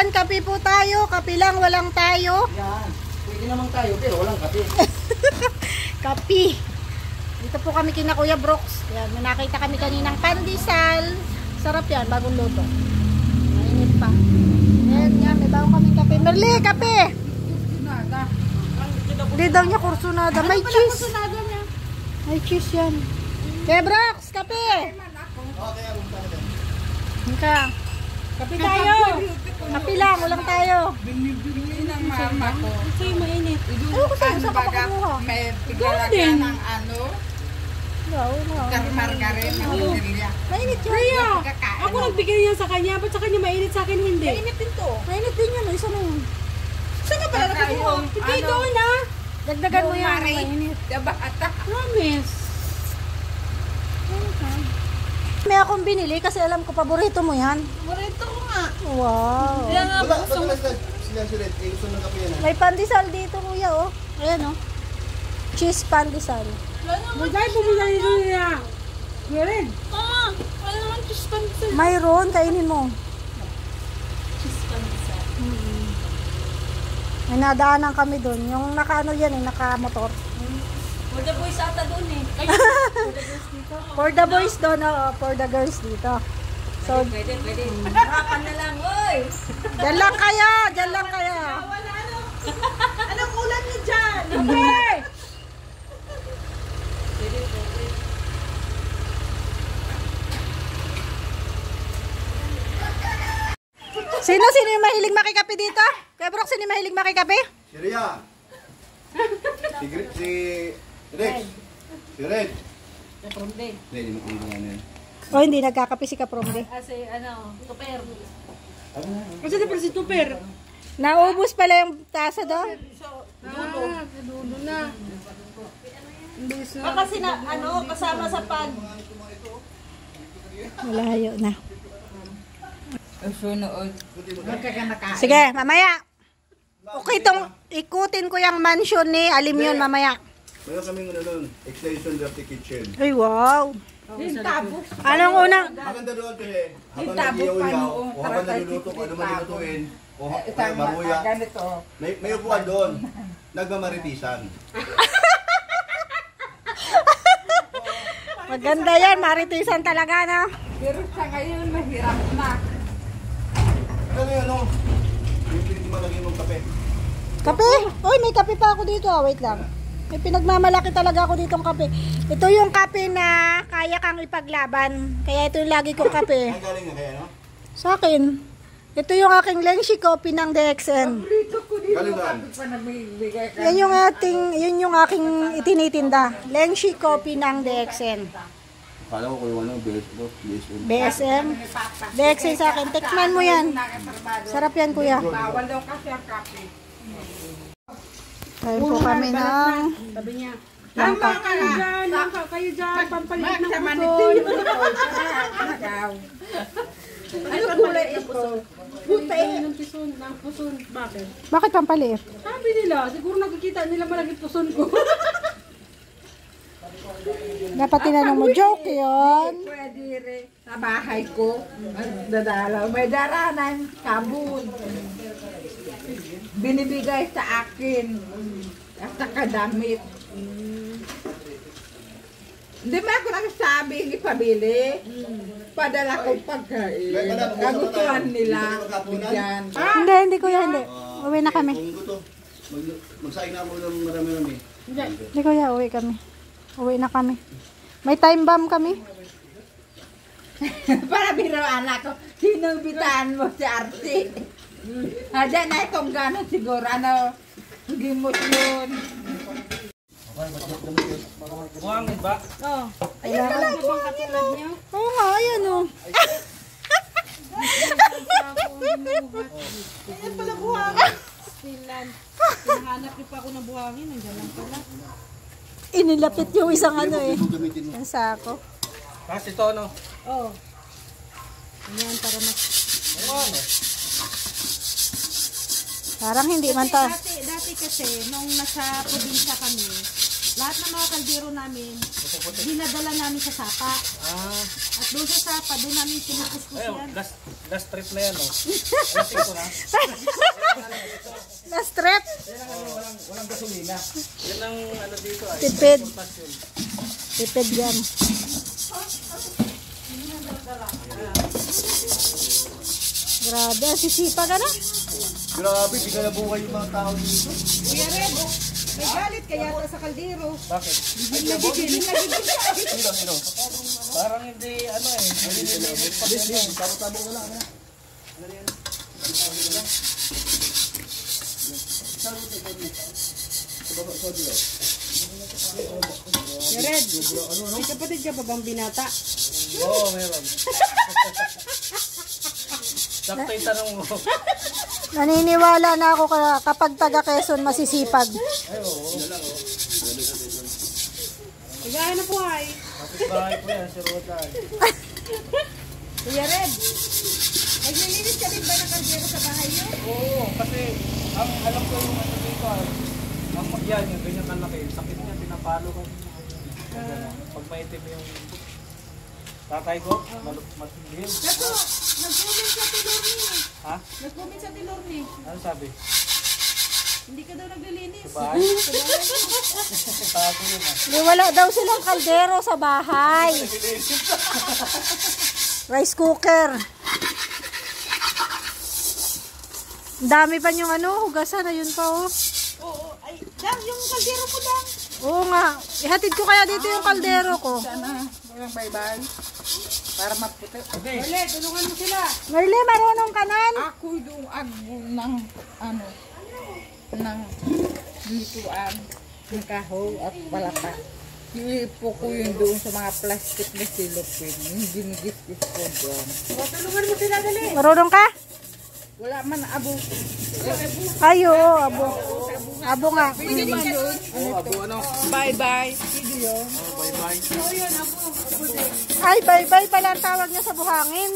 Yan, kape po tayo. Kape lang, walang tayo. Yan. Pwede naman tayo, pero walang kape. Kape. Dito po kami kina Kuya Brooks. Yan, nakita kami kaninang pandesal. Sarap yan, bagong luto. Mainit pa. Yan, yan, may bago kaming kape. Merli, kape! Hindi daw niya kursunada. May cheese. May cheese yan. Kuya Brooks, kape! Okay, abong tayo. Ka. Kape tayo. Kape lang, walang tayo. Binibili ng mama ko. Kasi mainit. Ayaw ko sa'yo, saan ka pa kumuha? May piglalagyan ng ano, Wow, wow. margarin. Mainit yun. Kakain ako nagbigay niya sa kanya. Ba't sa kanya mainit sa akin hindi? Mainit din to. Mainit din yun. Isa na yun. Saan ka pala nakakuha? Hindi doon ah. Dagdagan mo yan. Mainit. Diba ata? Promise. May akong binili kasi alam ko paborito mo yan. Burrito ko nga. Wow. Kaya nga, Wala, ba't wala sila sila sila? Eh, gusto ng kape yan. ah. May pandesal dito kuya oh. Ayan oh. Cheese pandesal. Magay pumunta dito niya. Meron. Ah, wala naman cheese pancit. Mayroon, kainin mo. May nadaanan kami doon. Yung nakaano yan eh, naka-motor. For the boys ata doon eh. For the boys doon, oo. For the girls dito. So, Pwede, pwede. Harapan na lang, oy! dyan lang kayo! Dyan lang kayo! Anong ulan niyo dyan? Okay! Sino sino yung mahilig makikape dito? Kaya Brock, sino yung mahilig makikape? Si Ria. Si, si Rex. Si Red. Hindi, hindi mo hindi yan yan. O hindi, nagkakape si Kapromde. Kasi ano, tuper. Kasi di pala si Tuper. Naubos pala yung tasa doon. Ah, dulo na. Baka sina, ano, kasama sa pag... Malayo na. Sunood. Sige, mamaya. Okay, itong ikutin ko yung mansion ni Alim yun mamaya. Meron kaming ano doon, extension dirty kitchen. Ay, wow. Yung tabo. Anong unang? Maganda doon kasi habang Yung tabo pa nag-iyaw-yaw, noong o habang kung ano man tabo. nilutuin, o maruya, ganito. may, may upuan doon. Nagmamaritisan. Maganda yan, maritisan talaga na. Pero sa ngayon, mahirap na. Ano yun, ano? Yung piniti malagyan mong kape. Kape? Uy, may kape pa ako dito. Ah. Wait lang. May pinagmamalaki talaga ako ditong kape. Ito yung kape na kaya kang ipaglaban. Kaya ito yung lagi kong kape. Ang galing nga kaya, no? Sa akin, ito yung aking Lengshi coffee ng DXN. Yan yung ating, yun yung aking itinitinda. Lengshi coffee ng DXN. Kala ko kung ano, BSO. BSM. DXN sa akin. Tikman mo yan. Sarap yan, kuya. Bawal daw kasi ang kape. Kain po kami ng... Sabi niya. Tama kayo dyan. Tama kayo dyan. Pampalit ng puso. Ano kulay ito? Ng puson. Ng puson. Bakit? Bakit pampaliit? Sabi nila, siguro nakikita nila malagit puson ko. Dapat tinanong mo, joke yun. Pwede rin. Sa bahay ko. Dadalaw. May daranan. Sabon. Binibigay sa akin. At saka damit. Hindi mo ako nagsabi, hindi pabili. Padala ko pagkain. Kagustuhan nila. Bigyan. Hindi, hindi kuya, hindi. Uwi na kami. Kung gusto, mag, magsaing na ako ng marami-rami. Hindi kuya, uwi kami. Uwi na kami. May time bomb kami. Para biro anak ko, sino bitaan mo si Arti? Hada na itong gano'n siguro, ano, gimot yun. Oh, ayan ka lang. Oo nga, ayan o. Ayan pala buhangin. Finland. Hinahanap niyo pa ako ng buhangin. Nandiyan lang pala. Inilapit yung isang ano eh. Kung. Ang sako. Kasi ito, no? Oo. Oh. Ayan, para mas... Parang hindi man ta... Dati, dati kasi, nung nasa probinsya kami, lahat ng mga kaldero namin, dinadala namin sa sapa. Ah, At doon sa sapa, doon namin pinukuskus ayun, yan. last, last trip na yan, oh. Last trip na. Last trip. Walang, walang gasolina. Yan ang ano dito ay. Tipid. Importasyon. Tipid yan. Grabe, sisipag ano? Grabe, di ka nabuhay yung mga tao dito. Kuya Red, may galit kaya sa kaldero. Bakit? Nagiging, nagiging Sino, sino? Parang hindi, ano eh. Hindi din eh. Tabo-tabo ka lang. ha? Kuya Red, may kapatid ka pa bang binata? Oo, meron. Sakto yung tanong mo. Naniniwala na ako kapag taga Quezon masisipag. Ay, oo. Kagaya na po ay. Kapit bahay po yan, si Rodan. Kuya Red, naglilinis ka din ba ng kaldero sa bahay niyo? Oo, kasi ang alam ko yung ano dito ay, ang yan, yung ganyan kalaki, sakit niya, pinapalo ko. Ganun. Pag maitim yung tatay ko, maluk matindi. Naku, nag-comment sa Tilorni. Ha? Nag-comment sa Tilorni. Ano sabi? Hindi ka daw naglilinis. Sa bahay? Tago yun ah. Di wala daw silang kaldero sa bahay. Rice cooker. Ang Dami pa yung ano, hugasan na yun pa oh. Oo, ay, dang, yung kaldero mo dang. Oo nga. Ihatid ko kaya dito yung kaldero ko. Sana, walang bye-bye. Para maputi. Wala, tulungan mo sila. Merle, marunong ka nan? Ako yung agbo ng, ano, ng lutuan, ng kahoy at palaka. Iipo ko yun doon sa mga plastic na silopin. Yung ginigis-gis ko doon. O, tulungan mo sila, dali. Marunong ka? Wala man abo. Ay, oo, abo. Abo nga. Bye-bye. Ay, bye-bye pala ang tawag niya sa buhangin.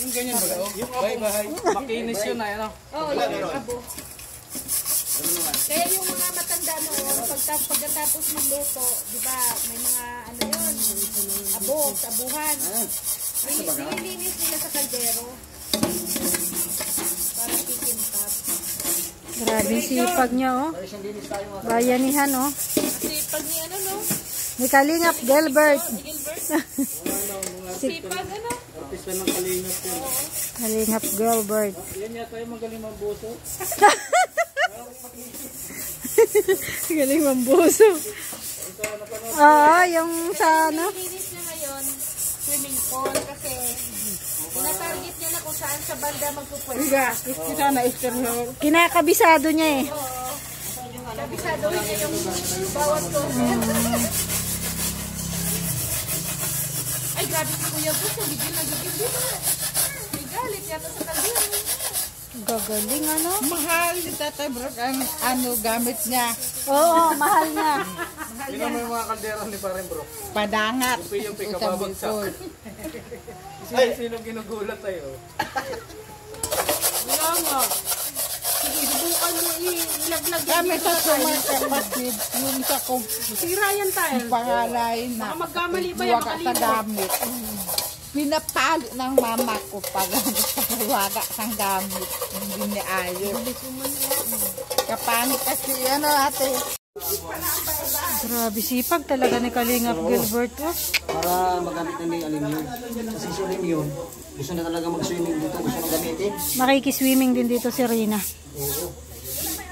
Yung ganyan ba? Yung bahay. Makinis yun ay ano. Oo, yun yung abo. Kaya yung mga matanda noon, pagka, pagkatapos magluto, di ba, may mga ano yun, abo, sabuhan. Nililinis nila sa kaldero. Para tikintab. Grabe sipag niya, oh. Bayanihan, oh. Kasi pag ni ano, no? Ni Kalingap Gilbert. Sipag, ano? Artista ng kalingap yun. Kalingap Gilbert. Yan yata yung magaling mambuso. Galing mambuso. Oo, yung sa ano. Ngayon, swimming pool, kasi tinatarget niya na kung saan sa banda magpupwede. Iga, kita na exterior. Kinakabisado niya eh. Kabisado niya yung bawat ko. Ay, grabe si Kuya Bus. Gigil na gigil dito. May galit yata sa kaldero. Gagaling ano. Mahal ni Tatay Brooke ang ano gamit niya. Oo, mahal niya. Yun naman yung mga kaldero ni Parin Bro. Padangat. Yung yung pikababagsak. Utabikod. Sino sino ginugulat tayo? Wala nga. Ilaglag yan Kami sa na tayo. sumay kapatid, yung sa kong Sira yan tayo. pangalay na Baka magkamali pa yan, waga sa makalino. gamit. Pinapalo ng mama ko pag waga sa gamit. Hindi ni ayos. Kapangit kasi ano ate. Grabe sipag talaga ni Kalingap Gilbert. Oh. para magamit na may aluminum. Kasi si aluminum, gusto na talaga mag-swimming dito, gusto na gamitin. Makikiswimming din dito si Rina.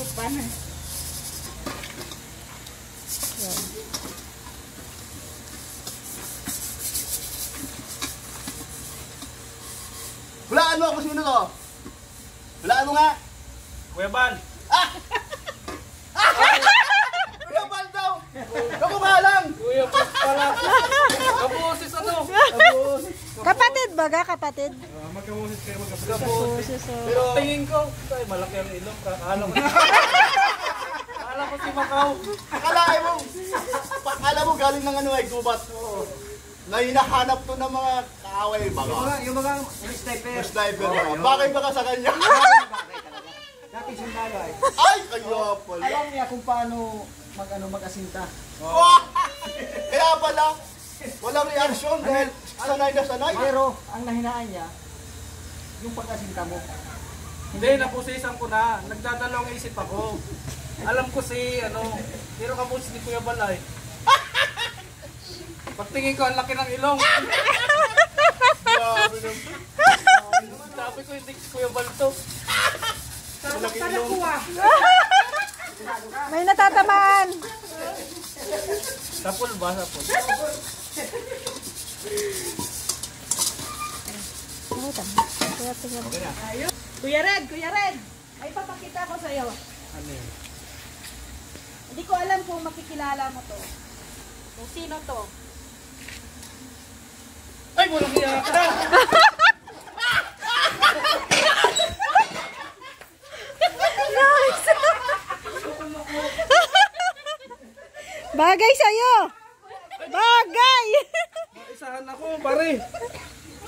video pa na. Wala mo kung sino to. Hulaan mo nga. Kuya Bal! Kuya Bal daw. Kamukha lang. Kuya Bal pala! Kapusis ano? Kapatid baga, kapatid. Magkamusis kayo oh. Pero, Tingin ko, ay malaki ang ilong. Akala ko. Akala ko si Macau. akalain mo, akala mo galing ng ano ay gubat. Na hinahanap to ng mga kaaway Yung baga. mga, yung mga sniper. Yung sniper baga. Bakit baka sa kanya? Dati sundalo ay. Ay, kaya pala. Alam niya kung paano mag, ano, mag-asinta. Wah! Kaya pala, walang reaction dahil sanay na sanay. Pero, ang nahinaan niya, yung pag-asinta mo. Hindi, napusisan ko na. Nagdadalawang isip ako. Alam ko si, ano, pero kapusis ni Kuya Balay. Pagtingin ko, ang laki ng ilong. Grabe naman. Sabi ko, hindi si Kuya Bal to. Malaki ilong. May natatamaan. Sapol ba? Sapol. Kuya Red, Kuya Red, may papakita ko sa'yo. Ano yun? Hindi ko alam kung makikilala mo to. Kung sino to. Ay, walang iya ka! Bagay sa'yo. Bagay. Isahan ako, pare.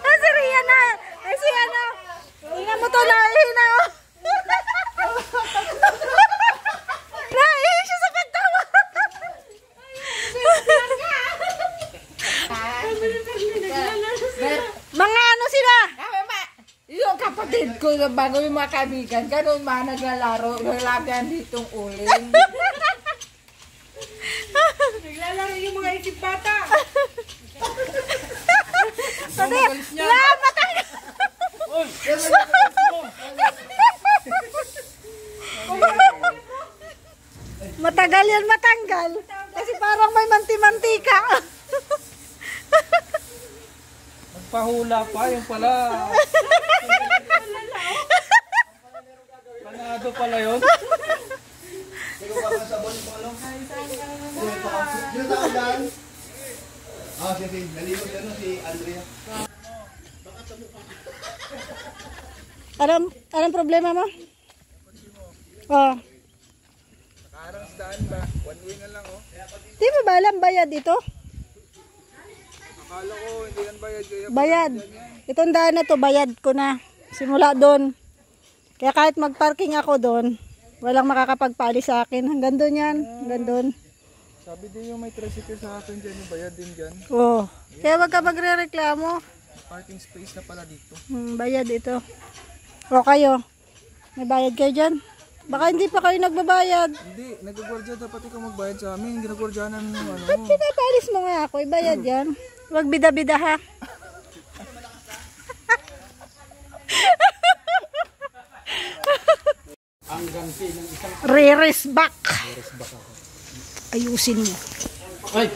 Ah, si Rihanna. Ay, si ano. Tingnan mo to, nahihina. oh. Nahihi siya sa pagtawa. Mga ano sila? Yung kapatid ko na bago yung mga kaibigan, ganun mga naglalaro, naglagan ditong uling. Naglalaro yung mga isip bata. Sabi, lahat matanggal. Uy! Matagal yan matanggal. Kasi parang may manti-mantika. Nagpahula pa, yung pala. Panado pala yun. Sino ba ang sabon mo ano? Sino tao yan? Ah, si si nalimutan ano si Andrea. Anong, anong problema mo? Oh. Karang daan ba? One way na lang oh. Di mo ba alam bayad ito? Akala ko hindi yan bayad Bayad. Itong daan na to, bayad ko na. Simula doon. Kaya kahit magparking ako doon, walang makakapagpali sa akin. Hanggang doon yan. Hanggang doon. Sabi din yung may tricycle sa akin dyan, yung bayad din dyan. Oh. Kaya wag ka magre-reklamo. Parking space na pala dito. Hmm, bayad ito. O kayo, may bayad kayo dyan? Baka hindi pa kayo nagbabayad. Hindi, nagagwardya dapat ikaw magbayad sa amin. Ginagwardyanan mo ano. Ba't pinapalis mo nga ako? Ibayad yan. Wag bida-bida ha. Reres back. Ayusin mo. Ay!